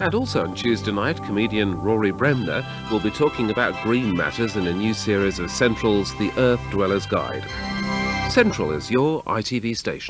And also on Tuesday night, comedian Rory Bremner will be talking about green matters in a new series of Central's The Earth Dweller's Guide. Central is your ITV station.